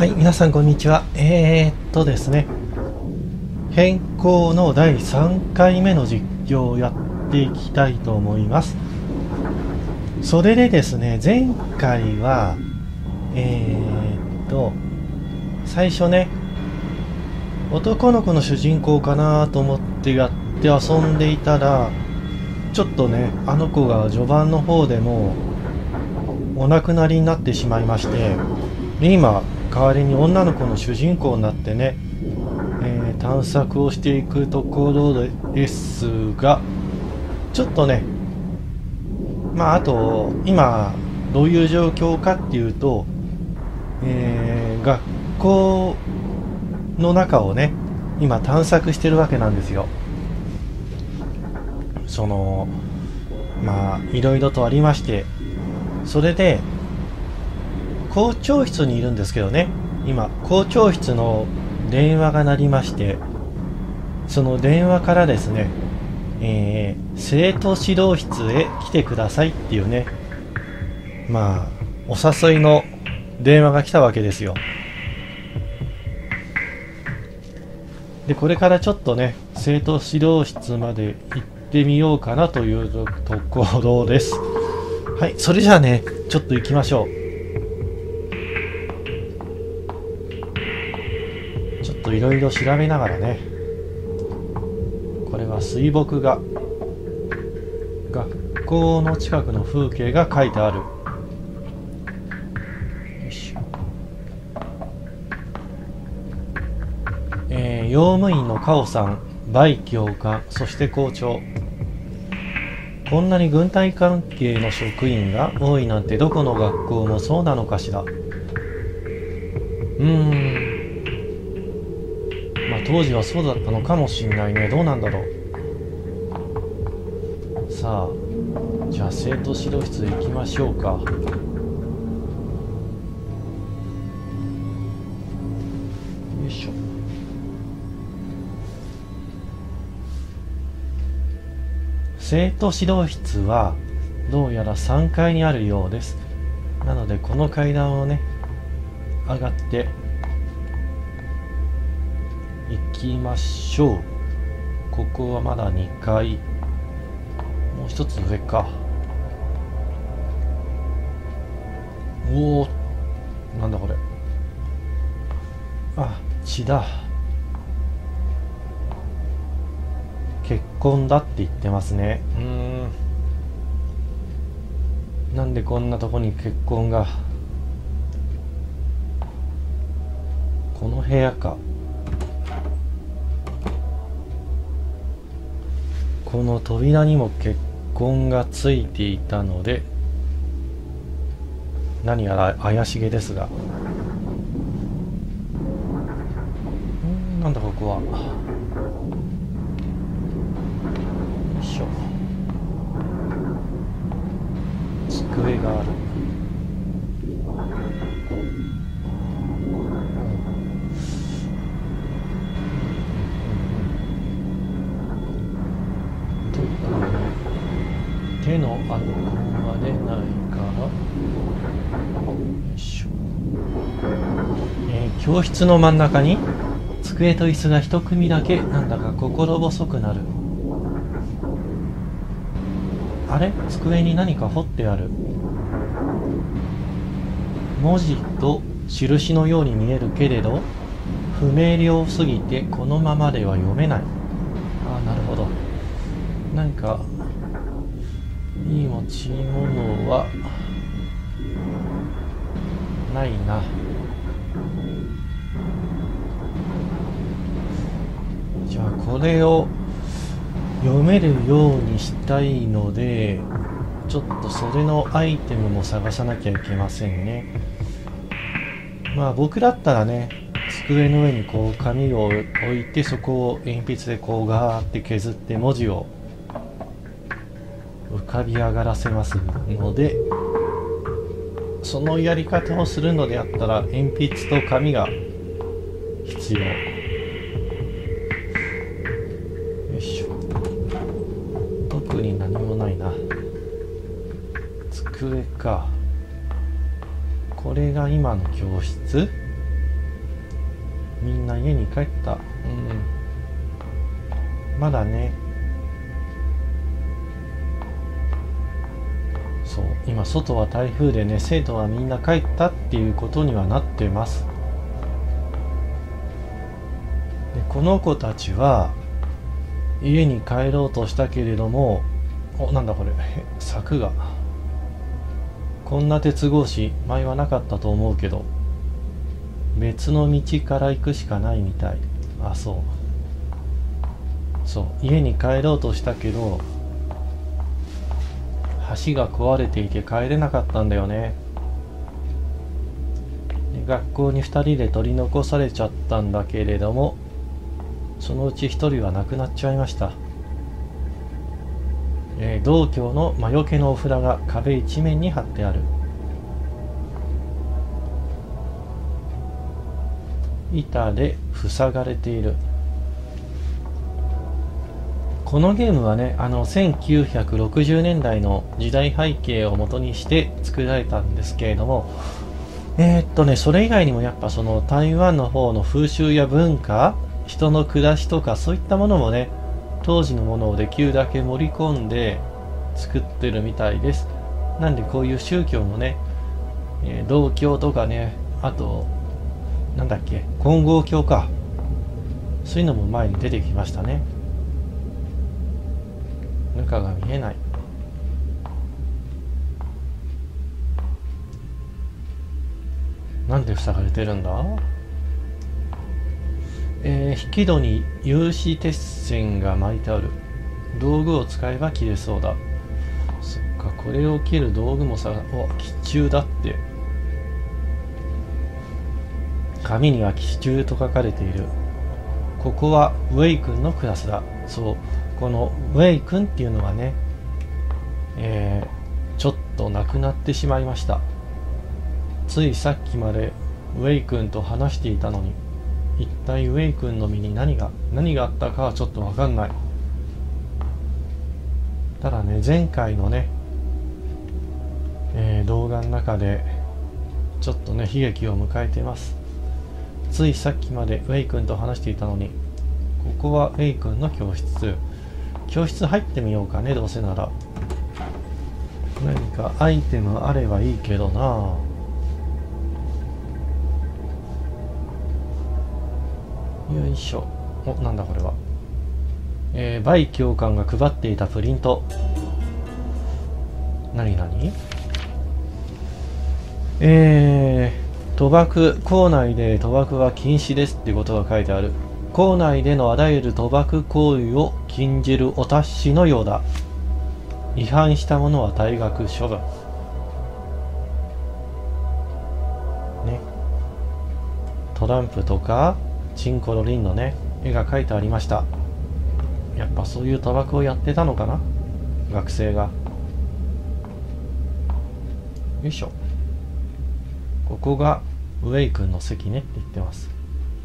はい、皆さんこんにちは。えー、っとですね、変更の第3回目の実況をやっていきたいと思います。それでですね、前回は、えー、っと、最初ね、男の子の主人公かなと思ってやって遊んでいたら、ちょっとね、あの子が序盤の方でもお亡くなりになってしまいまして、で今、代わりに女の子の主人公になってね、えー探索をしていくところですが、ちょっとね、まあ、あと、今、どういう状況かっていうと、えー学校の中をね、今探索してるわけなんですよ。その、まあ、いろいろとありまして、それで、校長室にいるんですけどね、今、校長室の電話が鳴りまして、その電話からですね、えー生徒指導室へ来てくださいっていうね、まあ、お誘いの電話が来たわけですよ。で、これからちょっとね、生徒指導室まで行ってみようかなというところです。はい、それじゃあね、ちょっと行きましょう。といろいろ調べながらね、これは水墨画。学校の近くの風景が書いてある。よいしょ。えー用務員のカオさん、バイ教官、そして校長。こんなに軍隊関係の職員が多いなんてどこの学校もそうなのかしら。うーん。当時はそうだったのかもしんないね。どうなんだろう。さあ、じゃあ生徒指導室行きましょうか。よいしょ。生徒指導室はどうやら3階にあるようですなのでこの階段をね上がってきましょう。ここはまだ2階。もう一つ上か。おおなんだこれ。あ血だ。結婚だって言ってますね。うん。なんでこんなとこに結婚が。この部屋か。この扉にも血痕がついていたので何やら怪しげですが。んなんだここは。よいしょ。机がある。教室の真ん中に机と椅子が一組だけなんだか心細くなる。あれ？机に何か彫ってある。文字と印のように見えるけれど不明瞭すぎてこのままでは読めない。ああなるほど。何かいい持ち物はないな。じゃあこれを読めるようにしたいのでちょっとそれのアイテムも探さなきゃいけませんね。まあ僕だったらね机の上にこう紙を置いてそこを鉛筆でこうガーって削って文字を浮かび上がらせますのでそのやり方をするのであったら鉛筆と紙が必要。机かこれが今の教室？みんな家に帰った。うんまだね。そう今外は台風でね生徒はみんな帰ったっていうことにはなってます。でこの子たちは家に帰ろうとしたけれどもおなんだこれ柵がこんな鉄格子前はなかったと思うけど別の道から行くしかないみたい。あそう。そう。家に帰ろうとしたけど橋が壊れていて帰れなかったんだよね。学校に2人で取り残されちゃったんだけれどもそのうち1人は亡くなっちゃいました。えー、道教の魔除けのお札が壁一面に貼ってある。板で塞がれている。このゲームはねあの1960年代の時代背景を元にして作られたんですけれどもえー、っとねそれ以外にもやっぱその台湾の方の風習や文化人の暮らしとかそういったものもね当時のものをできるだけ盛り込んで作ってるみたいです。なんでこういう宗教もね、えー、道教とかねあとなんだっけ金剛教か。そういうのも前に出てきましたね。中が見えない。なんで塞がれてるんだ？えー、引き戸に有刺鉄線が巻いてある。道具を使えば切れそうだ。そっかこれを切る道具もさお気中だって。紙には気中と書かれている。ここはウェイ君のクラスだ。そう。このウェイ君っていうのはねえー、ちょっと亡くなってしまいました。ついさっきまでウェイ君と話していたのに。一体ウェイ君の身に何が何があったかはちょっとわかんない。ただね前回のね、えー、動画の中でちょっとね悲劇を迎えています。ついさっきまでウェイ君と話していたのにここはウェイ君の教室。教室入ってみようかねどうせなら。何かアイテムあればいいけどな。よいしょ。おなんだこれは。えー、バイ教官が配っていたプリント。何何？えー、賭博校内で賭博は禁止ですってことが書いてある。校内でのあらゆる賭博行為を禁じるお達しのようだ。違反した者は退学処分。ね。トランプとかチンコロリンのね絵が描いてありました。やっぱそういう賭博をやってたのかな？学生が。よいしょ。ここがウェイ君の席ねって言ってます。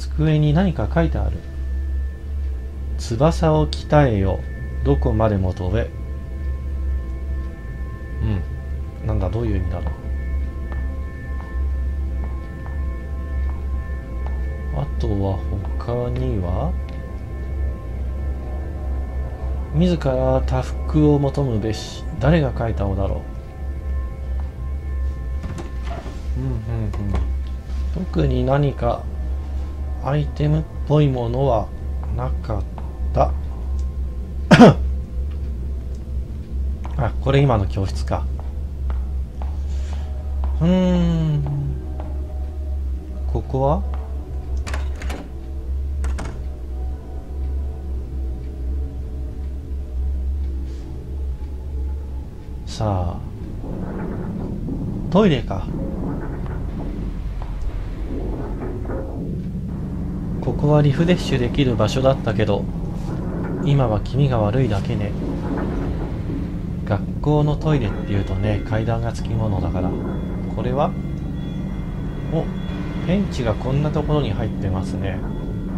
机に何か書いてある。翼を鍛えよどこまでも飛べ。うん。なんだどういう意味だろう。あとは他には？自ら多福を求むべし。誰が書いたのだろう？うんうんうん。特に何かアイテムっぽいものはなかった。あこれ今の教室か。うーん。ここは？さあトイレか。ここはリフレッシュできる場所だったけど今は気味が悪いだけね。学校のトイレっていうとね階段がつきものだから。これは？おペンチがこんなところに入ってますね。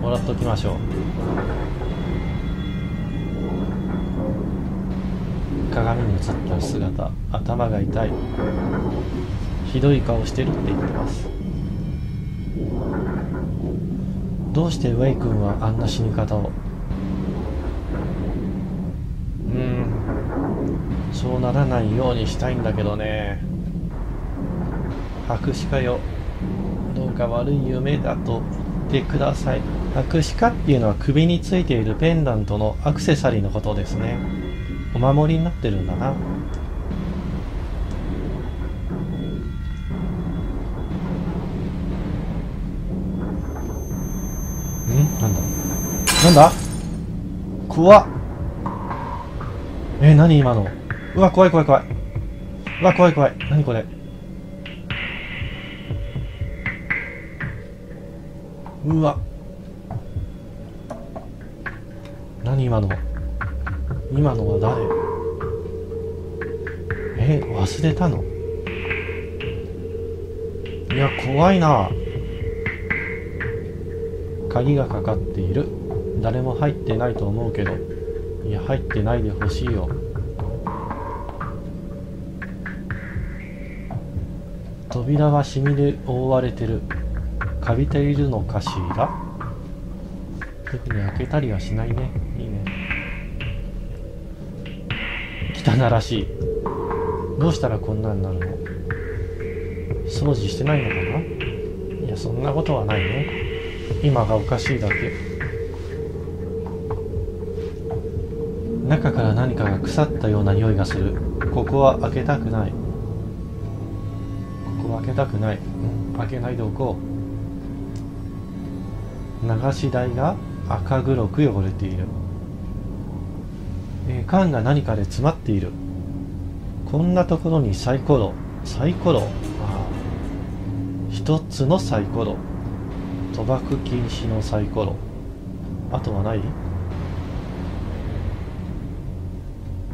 もらっときましょう。鏡に映った姿頭が痛い。ひどい顔してるって言ってます。どうしてウェイ君はあんな死に方を？うん。そうならないようにしたいんだけどね。白紙かよ。どうか悪い夢だと言ってください。白紙かっていうのは首についているペンダントのアクセサリーのことですね。お守りになってるんだな。なんだ？なんだ？怖っ。え何今の？うわ怖い怖い怖い。うわ怖い怖い。何これ？うわ。何今の？今のは誰？え忘れたの？いや怖いな。鍵がかかっている。誰も入ってないと思うけど。いや入ってないでほしいよ。扉はシミで覆われてる。カビているのかしら？特に開けたりはしないね。いいね汚らしい。どうしたらこんなになるの？掃除してないのかな？いやそんなことはないね。今がおかしいだけ。中から何かが腐ったような匂いがする。ここは開けたくない。ここは開けたくない、うん、開けないでおこう。流し台が赤黒く汚れている、えー、缶が何かで詰まっている。こんなところにサイコロ。サイコロ。一つのサイコロ。賭博禁止のサイコロ。あとはない？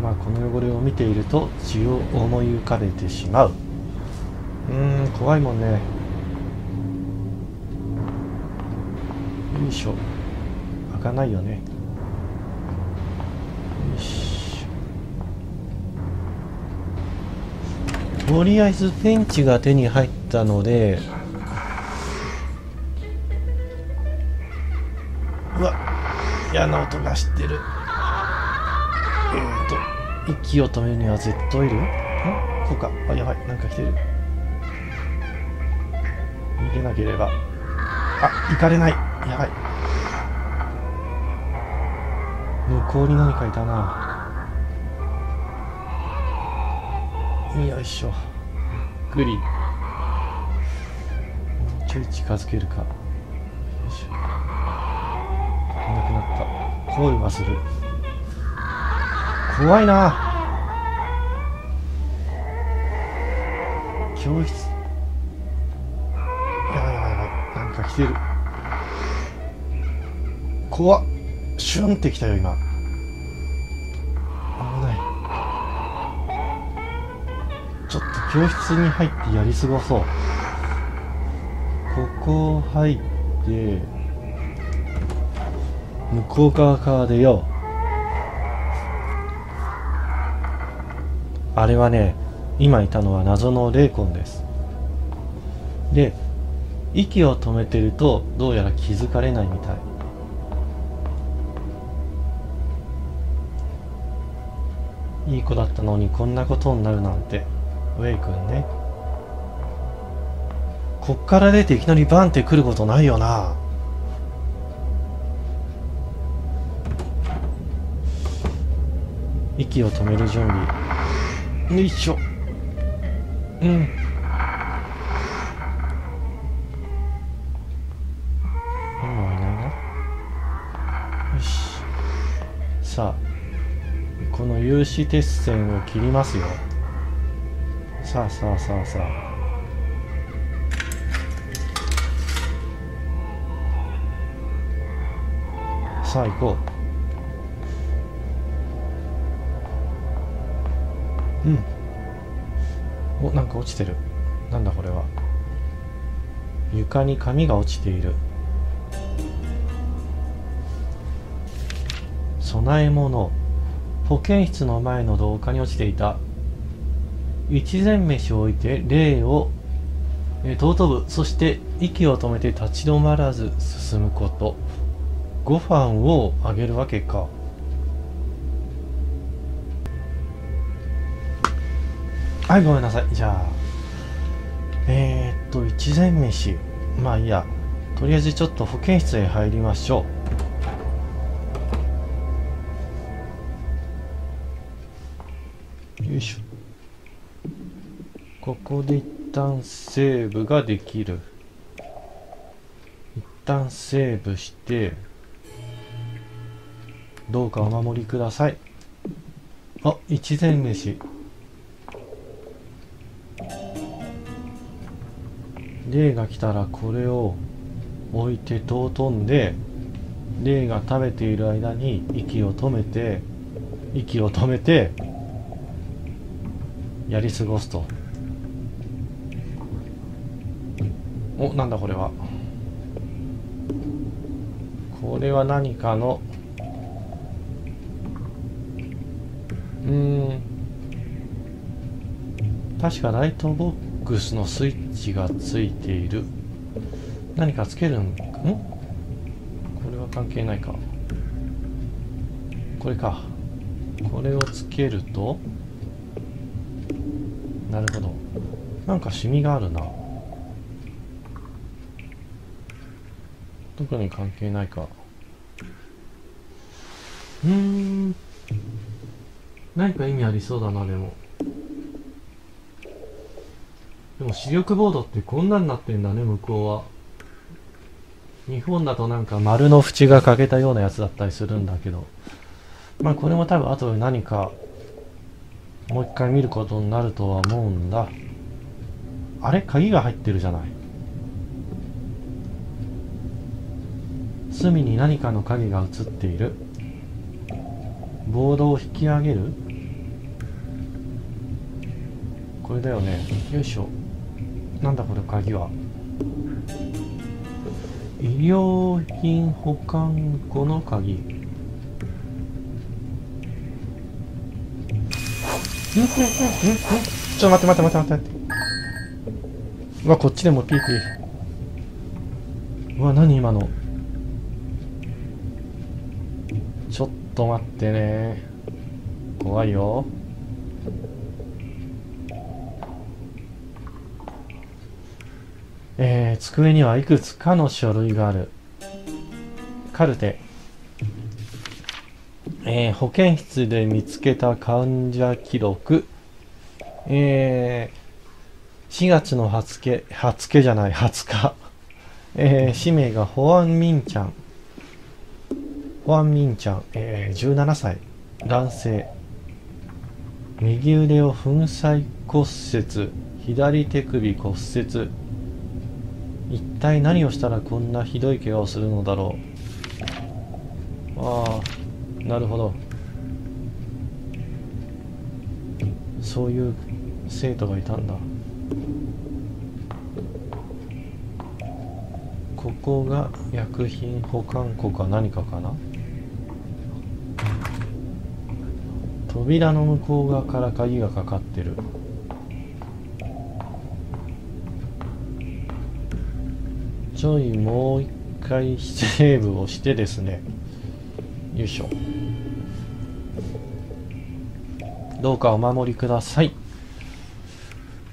まあこの汚れを見ていると血を思い浮かべてしまう。うーん怖いもんね。よいしょ。開かないよね。とりあえずペンチが手に入ったのでうわ嫌な音がしてる。うんと息を止めるには Z オイルんこうか。あやばい。なんか来てる。逃げなければ。あ行かれない。やばい。向こうに何かいたな。よいしょ。ゆっくりもうちょい近づけるか。よいしょ。なくなった。声はする。怖いな。教室。やばいやばいやばい。なんか来てる。怖っシュンってきたよ今。危ない。ちょっと教室に入ってやり過ごそう。ここ入って向こう側からでよう。あれはね今いたのは謎の霊魂です。で息を止めてるとどうやら気づかれないみたい。いい子だったのにこんなことになるなんて。ウェイ君ね。こっから出ていきなりバンって来ることないよな。息を止める準備。よいしょ。うん。今はいないな。よし。さあ。この有刺鉄線を切りますよ。さあさあさあさあ。さあ行こう。うん。おなんか落ちてる。なんだこれは。床に紙が落ちている。供え物。保健室の前の廊下に落ちていた。一膳飯を置いて霊を、尊ぶ。そして息を止めて立ち止まらず進むこと。ご飯をあげるわけか。はいごめんなさい。じゃあえー、っと一膳飯。まあいいや。とりあえずちょっと保健室へ入りましょう。ここで一旦セーブができる。一旦セーブしてどうかお守りください。あ一膳飯。霊が来たらこれを置いて尊んで霊が食べている間に息を止めて息を止めてやり過ごすと。おなんだこれは。これは何かの。うん。確かライトボックスのスイッチがついている。何かつけるん？ん？これは関係ないか。これか。これをつけると。なるほど。なんかシミがあるな。特に関係ないか。うん。何か意味ありそうだなでも。でも視力ボードってこんなになってんだね向こうは。日本だとなんか丸の縁が欠けたようなやつだったりするんだけど。まあこれも多分後で何かもう一回見ることになるとは思うんだ。あれ？鍵が入ってるじゃない。隅に何かの影が映っている。ボードを引き上げる。これだよね。よいしょ。なんだこれ鍵は。医療品保管庫の鍵。ちょっと待って待って待って待って。うわこっちでもピーピー。うわ何今の。と待ってね。怖いよ。えー、机にはいくつかの書類がある。カルテ。えー、保健室で見つけた患者記録、えー、4月の20日、20日じゃない、20日、えー、氏名がホアン・ミンちゃん、ホアン・ミンちゃん、えー、17歳、男性、右腕を粉砕骨折、左手首骨折、一体何をしたらこんなひどい怪我をするのだろう。ああ。なるほど。そういう生徒がいたんだ。ここが薬品保管庫か何かかな？扉の向こう側から鍵がかかってる。ちょいもう一回セーブをしてですね。よいしょ。どうかお守りください。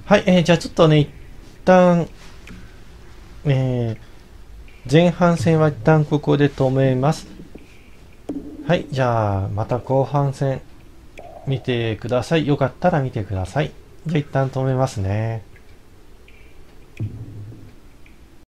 はい、えー、じゃあちょっとね一旦えー、前半戦は一旦ここで止めます。はいじゃあまた後半戦。見てください。よかったら見てください。じゃあ一旦止めますね。